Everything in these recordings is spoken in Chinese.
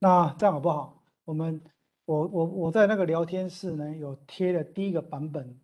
那这样好不好？我们我我我在那个聊天室呢，有贴了第一个版本，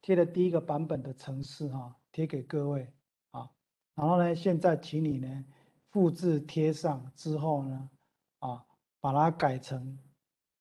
贴了第一个版本的程式哈，贴给各位啊。然后呢，现在请你呢复制贴上之后呢，啊，把它改成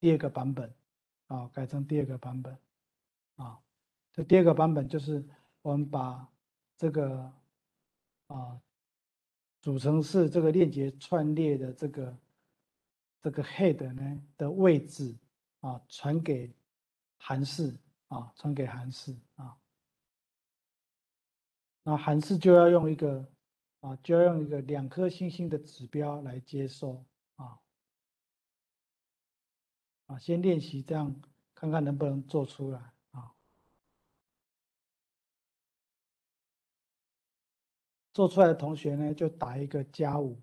第二个版本啊，改成第二个版本啊。这第二个版本就是我们把这个啊组成是这个链接串列的这个。这个 head 呢的位置啊，传给韩式啊，传给韩式啊，那韩式就要用一个啊，就要用一个两颗星星的指标来接收啊啊，先练习这样，看看能不能做出来啊。做出来的同学呢，就打一个加五。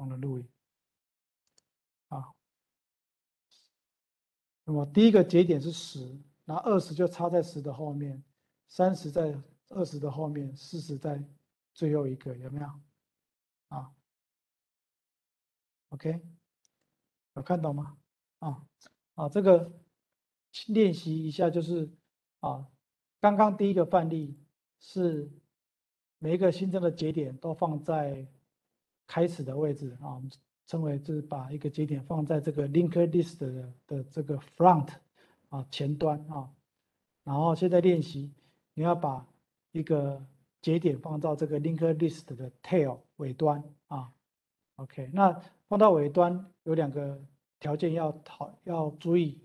忘了录音，啊，那么第一个节点是十，那二十就插在十的后面，三十在二十的后面，四十在最后一个，有没有？啊，OK，有看到吗？啊，啊，这个练习一下就是啊，刚刚第一个范例是每一个新增的节点都放在。开始的位置啊，我们称为就是把一个节点放在这个 link list 的的这个 front 啊前端啊，然后现在练习你要把一个节点放到这个 link list 的 tail 尾端啊，OK，那放到尾端有两个条件要讨要注意，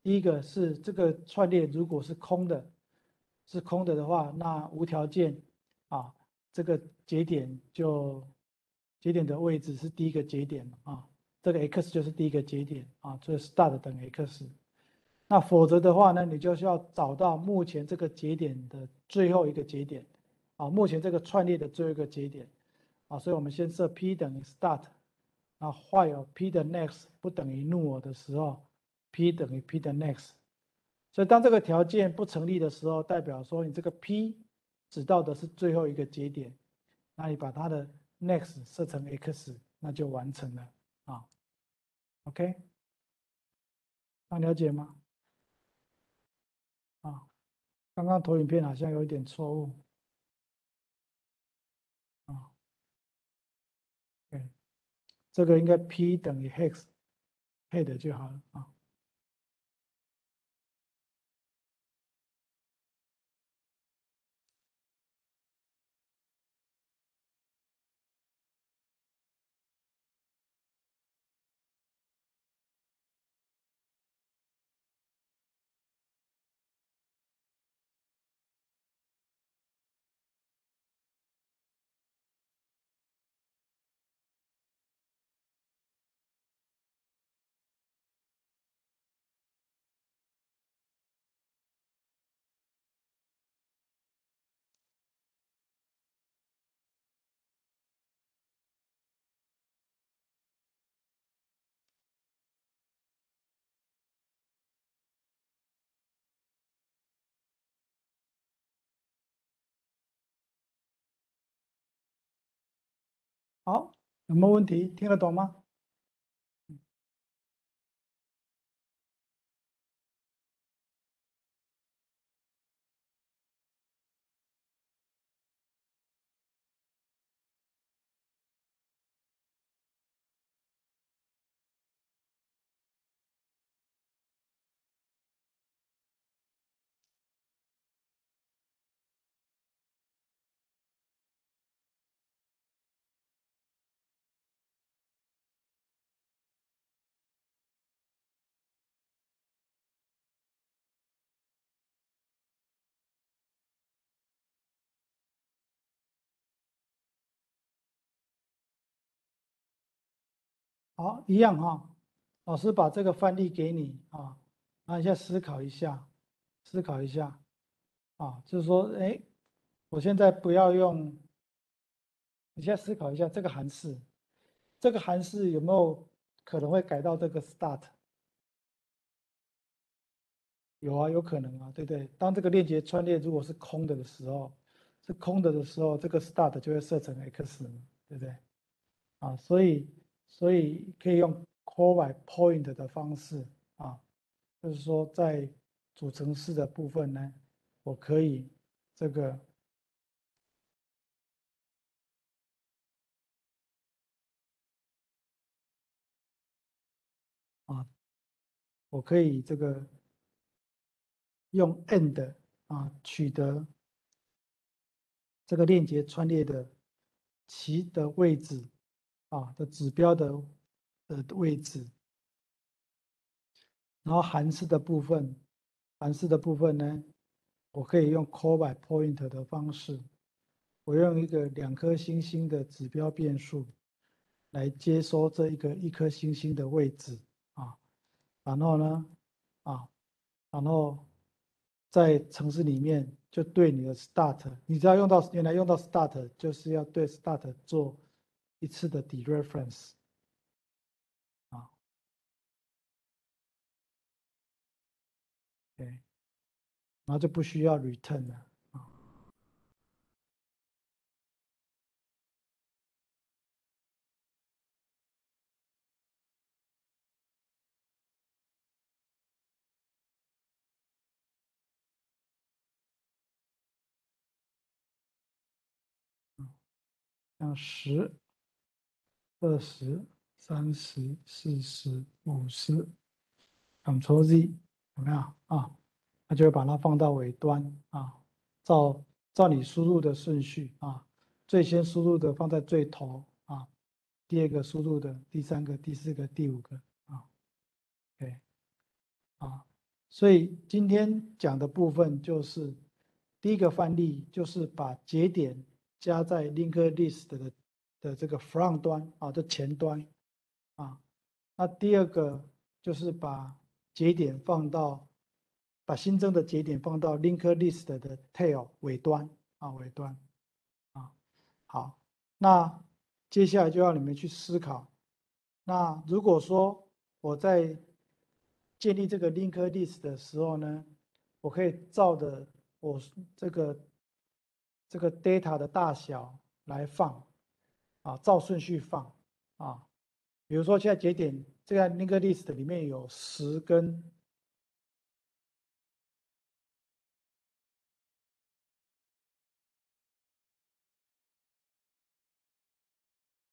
第一个是这个串列如果是空的，是空的的话，那无条件啊这个节点就节点的位置是第一个节点啊，这个 x 就是第一个节点啊，所以 start 等于 x。那否则的话呢，你就需要找到目前这个节点的最后一个节点啊，目前这个串列的最后一个节点啊，所以我们先设 p 等于 start，那 while p 的 next 不等于 null 的时候，p 等于 p 的 next。所以当这个条件不成立的时候，代表说你这个 p 指到的是最后一个节点，那你把它的 next 设成 x，那就完成了啊。OK，那了解吗？啊，刚刚投影片好像有一点错误。啊，对，这个应该 p 等于 hex，head 就好了啊。好，有没有问题？听得懂吗？好，一样哈。老师把这个范例给你啊，那你先思考一下，思考一下啊，就是说，哎，我现在不要用，你现在思考一下这个函式，这个函式有没有可能会改到这个 start？有啊，有可能啊，对不对？当这个链接串列如果是空的的时候，是空的的时候，这个 start 就会设成 x，对不对？啊，所以所以可以用 call by point 的方式啊，就是说在主程式的部分呢，我可以这个啊，我可以这个。用 end 啊取得这个链接串列的其的位置啊的指标的的位置，然后函式的部分，函式的部分呢，我可以用 call by point 的方式，我用一个两颗星星的指标变数来接收这一个一颗星星的位置啊，然后呢啊，然后。在城市里面，就对你的 start，你只要用到原来用到 start，就是要对 start 做一次的 dereference，啊，对，然后就不需要 return 了啊。像十、二十、三十、四十、五十，Ctrl Z，有没有啊？它就会把它放到尾端啊，照照你输入的顺序啊，最先输入的放在最头啊，第二个输入的，第三个、第四个、第五个啊，OK，啊，所以今天讲的部分就是第一个范例，就是把节点。加在 linked list 的的这个 front 端啊，这前端啊，那第二个就是把节点放到，把新增的节点放到 linked list 的 tail 尾端啊，尾端啊，好，那接下来就要你们去思考，那如果说我在建立这个 linked list 的时候呢，我可以照着我这个。这个 data 的大小来放，啊，照顺序放，啊，比如说现在节点这个那个 list 里面有十根，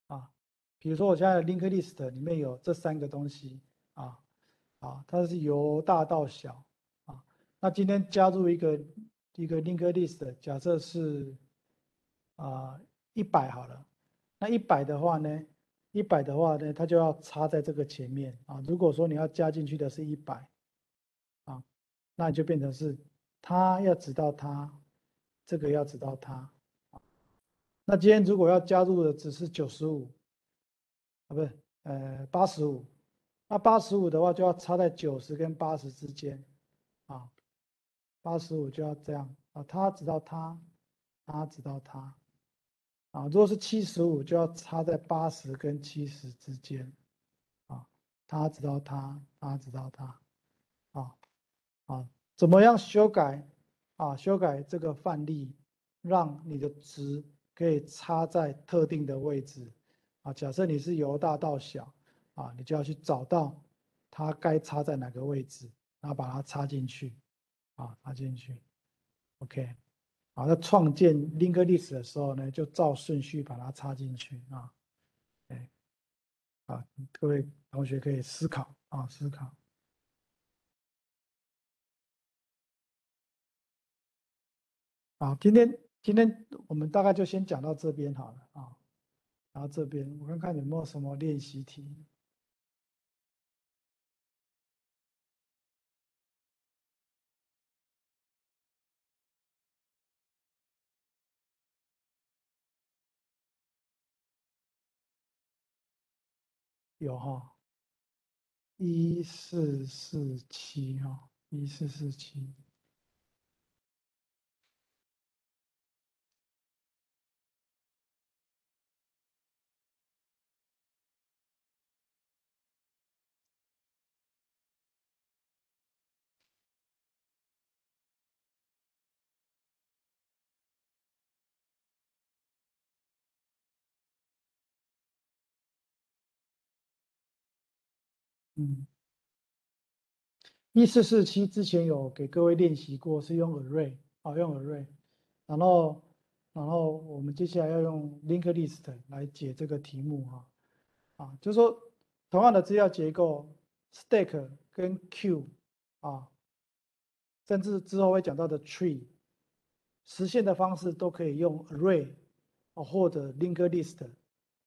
啊，比如说我现在 link list 里面有这三个东西，啊，啊，它是由大到小，啊，那今天加入一个。一个 link list，假设是啊一百好了，那一百的话呢，一百的话呢，它就要插在这个前面啊。如果说你要加进去的是一百啊，那就变成是它要指到它，这个要指到它。那今天如果要加入的只是九十五啊，不是呃八十五，那八十五的话就要插在九十跟八十之间啊。八十五就要这样啊，他指到他，他指到他，啊，如果是七十五就要插在八十跟七十之间，啊，他指到他，他指到他，啊，啊，怎么样修改啊？修改这个范例，让你的值可以插在特定的位置，啊，假设你是由大到小，啊，你就要去找到它该插在哪个位置，然后把它插进去。啊，插进去，OK，好，那创建 link list 的时候呢，就照顺序把它插进去啊，哎，啊，各位同学可以思考啊，思考。好，今天今天我们大概就先讲到这边好了啊，然后这边我看看有没有什么练习题。有哈，一四四七哈，一四四七。嗯，一四四七之前有给各位练习过，是用 array 啊，用 array，然后然后我们接下来要用 linked list 来解这个题目哈，啊，就是说同样的资料结构，stack 跟 q 啊，甚至之后会讲到的 tree，实现的方式都可以用 array 啊或者 linked list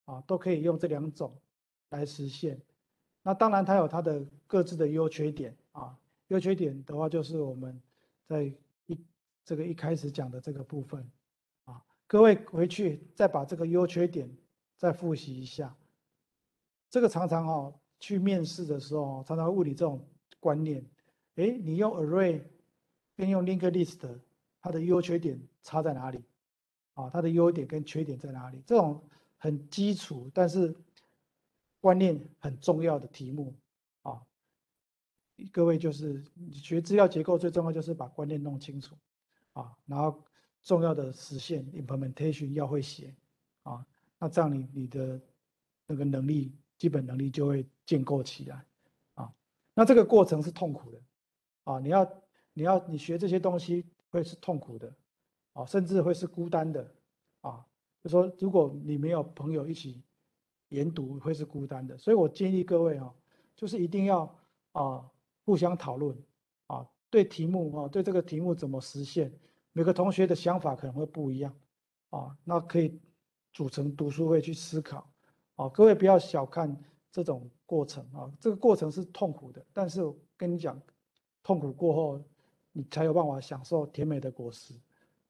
啊，都可以用这两种来实现。那当然，它有它的各自的优缺点啊。优缺点的话，就是我们在一这个一开始讲的这个部分啊。各位回去再把这个优缺点再复习一下。这个常常哦，去面试的时候常常物理这种观念：哎，你用 array 跟用 linked list，它的优缺点差在哪里？啊，它的优点跟缺点在哪里？这种很基础，但是。观念很重要的题目啊，各位就是学资料结构最重要就是把观念弄清楚啊，然后重要的实现 implementation 要会写啊，那这样你你的那个能力基本能力就会建构起来啊，那这个过程是痛苦的啊，你要你要你学这些东西会是痛苦的啊，甚至会是孤单的啊，就说如果你没有朋友一起。研读会是孤单的，所以我建议各位啊，就是一定要啊互相讨论啊，对题目啊，对这个题目怎么实现，每个同学的想法可能会不一样啊，那可以组成读书会去思考啊，各位不要小看这种过程啊，这个过程是痛苦的，但是跟你讲，痛苦过后，你才有办法享受甜美的果实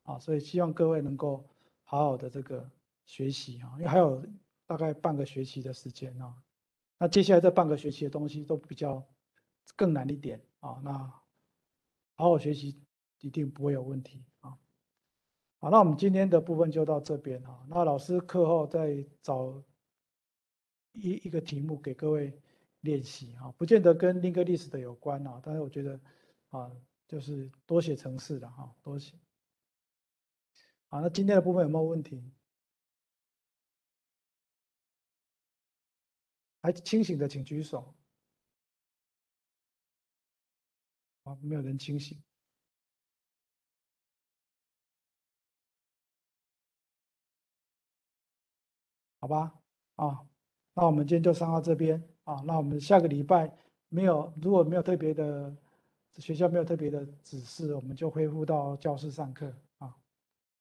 啊，所以希望各位能够好好的这个学习啊，因为还有。大概半个学期的时间啊，那接下来这半个学期的东西都比较更难一点啊。那好好学习一定不会有问题啊。好，那我们今天的部分就到这边啊。那老师课后再找一一个题目给各位练习啊，不见得跟 link list 的有关啊，但是我觉得啊，就是多写程式的哈，多写。好，那今天的部分有没有问题？还清醒的，请举手。啊，没有人清醒，好吧？啊，那我们今天就上到这边啊。那我们下个礼拜没有，如果没有特别的学校没有特别的指示，我们就恢复到教室上课啊。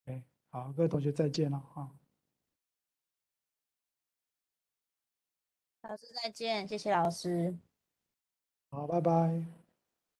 哎，好，各位同学再见了啊。老师再见，谢谢老师。好，拜拜。